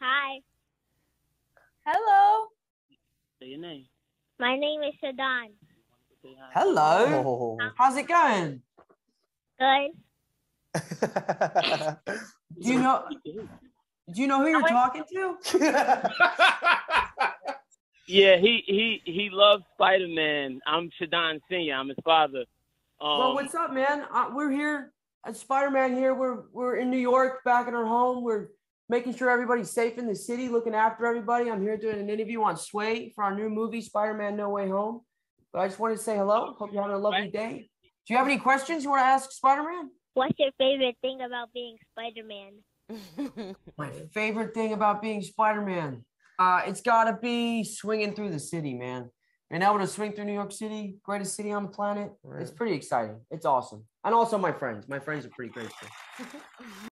Hi, Hello. Say your name. my name is Shadan. Hello. Oh. How's it going? Good. Do you know? Do you know who you're talking to? Yeah, he he he loves Spider Man. I'm Shadon Senior. I'm his father. Um, well, what's up, man? Uh, we're here at Spider-Man. Here, we're we're in New York, back in our home. We're making sure everybody's safe in the city, looking after everybody. I'm here doing an interview on Sway for our new movie, Spider-Man: No Way Home. But I just wanted to say hello. Hope you're having a lovely day. Do you have any questions you want to ask Spider-Man? What's your favorite thing about being Spider-Man? My favorite thing about being Spider-Man, uh, it's got to be swinging through the city, man. Being able to swing through New York City, greatest city on the planet, it's pretty exciting. It's awesome. And also my friends. My friends are pretty great too.